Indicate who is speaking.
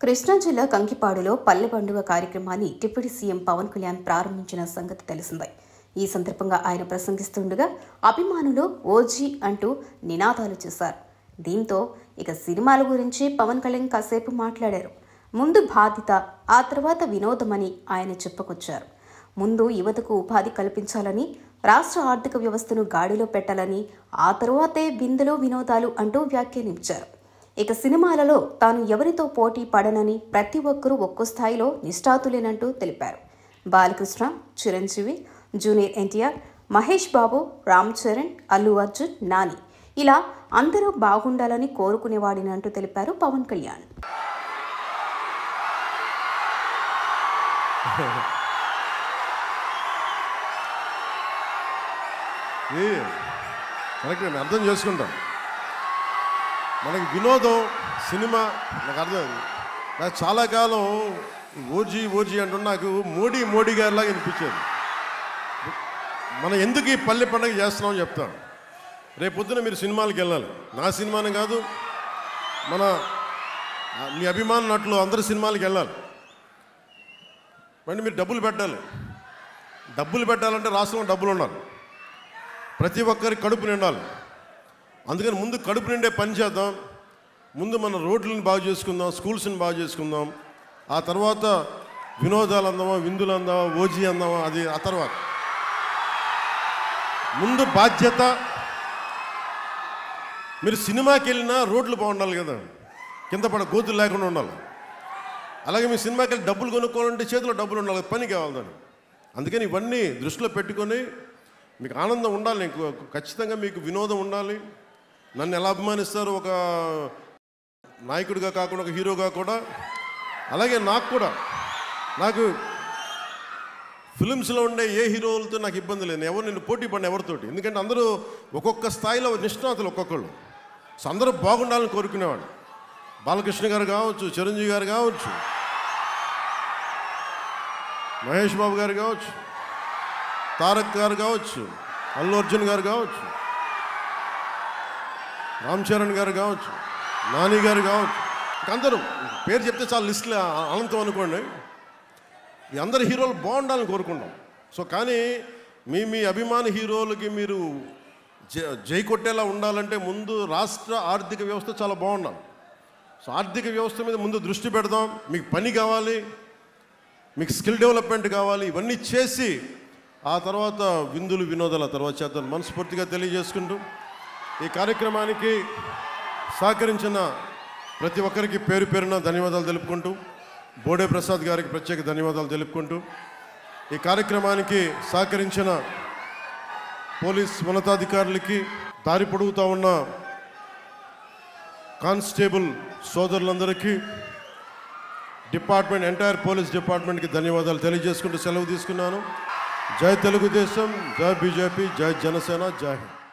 Speaker 1: కృష్ణా జిల్లా కంకిపాడులో పల్లె పండుగ కార్యక్రమాన్ని డిప్యూటీ సీఎం పవన్ కళ్యాణ్ ప్రారంభించిన సంగతి తెలిసిందే. ఈ సందర్భంగా ఆయన ప్రసంగిస్తుండగా అభిమానులు ఓజీ అంటూ నినాదాలు చేశారు. దీంతో ఇక సినిమాల గురించి పవన్ కళ్యాణ్ కాసేపు మాట్లాడారు. ముందు బాధ్యత ఆ తర్వాత వినోదమని ఆయన చెప్పుకొచ్చారు. ముందు యువతకు ఉపాధి కల్పించాలని రాష్ట్ర ఆర్థిక వ్యవస్థను గాడిలో పెట్టాలని ఆ తరువాతే బిందులు వినోదాలు అంటూ వ్యాఖ్యానించారు. ఇక సినిమాలలో తాను ఎవరితో పోటీ పడనని ప్రతి ఒక్కరూ ఒక్కో స్థాయిలో నిష్ఠాతులేనంటూ తెలిపారు. బాలకృష్ణ చిరంజీవి జూనియర్ ఎన్టీఆర్ మహేష్ బాబు రామ్ చరణ్ అల్లు అర్జున్ నాని. ఇలా అందరూ బాగుండాలని కోరుకునేవాడినంటూ తెలిపారు పవన్ కళ్యాణ్.
Speaker 2: అర్థం చేసుకుంటాం. మనకి వినోదం సినిమా నాకు అర్థం నాకు చాలా కాలం ఓజీ ఓజీ అంటూ నాకు మోడీ మోడీ గారిలాగా అనిపించేది. మనం ఎందుకు ఈ పల్లె పండుగ చేస్తున్నాం చెప్తాం. రేపొద్దున మీరు సినిమాలకు వెళ్ళాలి. నా సినిమానే కాదు మన మీ అభిమాన నటులు అందరి సినిమాలకు వెళ్ళాలి. మళ్ళీ మీరు డబ్బులు పెట్టాలి. డబ్బులు పెట్టాలంటే రాష్ట్రంలో డబ్బులు ఉండాలి. ప్రతి ఒక్కరి కడుపు నిండాలి. అందుకని ముందు కడుపు నిండే పని చేద్దాం. ముందు మన రోడ్లను బాగు చేసుకుందాం స్కూల్స్ని బాగు చేసుకుందాం. ఆ తర్వాత వినోదాలు అందామా విందులు అందామా ఓజీ అందామా అది ఆ తర్వాత. ముందు బాధ్యత. మీరు సినిమాకి వెళ్ళినా రోడ్లు బాగుండాలి కదా. కింద పడ గోతులు లేకుండా ఉండాలి. అలాగే మీ సినిమాకి వెళ్ళి డబ్బులు కొనుక్కోవాలంటే చేతిలో డబ్బులు ఉండాలి పని కావాలి దాన్ని అందుకని ఇవన్నీ దృష్టిలో పెట్టుకొని మీకు ఆనందం ఉండాలి ఖచ్చితంగా మీకు వినోదం ఉండాలి. నన్ను ఎలా అభిమానిస్తారు ఒక నాయకుడిగా కాకుండా ఒక హీరోగా కూడా అలాగే నాకు కూడా. నాకు ఫిలిమ్స్లో ఉండే ఏ హీరోలతో నాకు ఇబ్బంది లేదు. ఎవరు నేను పోటీ పడిన ఎవరితోటి? ఎందుకంటే అందరూ ఒక్కొక్క స్థాయిలో నిష్ణాతులు ఒక్కొక్కళ్ళు. సో అందరూ బాగుండాలని కోరుకునేవాడు బాలకృష్ణ గారు కావచ్చు చిరంజీవి గారు కావచ్చు మహేష్ బాబు గారు కావచ్చు తారక్ గారు కావచ్చు అల్లు అర్జున్ గారు కావచ్చు రామ్ చరణ్ గారు కావచ్చు నాని గారు కావచ్చు అందరూ పేరు చెప్తే చాలా లిస్టులు అనంతం అనుకోండి. ఈ అందరు హీరోలు బాగుండాలని కోరుకుంటాం. సో కానీ మీ మీ అభిమాన హీరోలకి మీరు జ- జై కొట్టేలా ఉండాలంటే ముందు రాష్ట్ర ఆర్థిక వ్యవస్థ చాలా బాగుండాలి. సో ఆర్థిక వ్యవస్థ మీద ముందు దృష్టి పెడదాం. మీకు పని కావాలి మీకు స్కిల్ డెవలప్మెంట్ కావాలి ఇవన్నీ చేసి ఆ తర్వాత విందులు వినోదాల తర్వాత చేద్దాం. మనస్ఫూర్తిగా తెలియజేసుకుంటూ ఈ కార్యక్రమానికి సహకరించిన ప్రతి ఒక్కరికి పేరు పేరున ధన్యవాదాలు తెలుపుకుంటూ బోడే ప్రసాద్ గారికి ప్రత్యేక ధన్యవాదాలు తెలుపుకుంటూ ఈ కార్యక్రమానికి సహకరించిన పోలీస్ ఉన్నతాధికారులకి దారి పొడుగుతూ ఉన్న కానిస్టేబుల్ సోదరులందరికీ డిపార్ట్మెంట్ ఎంటైర్ పోలీస్ డిపార్ట్మెంట్కి ధన్యవాదాలు తెలియజేసుకుంటూ సెలవు తీసుకున్నాను. జై తెలుగుదేశం జై బీజేపీ జై జనసేన జై హింద్.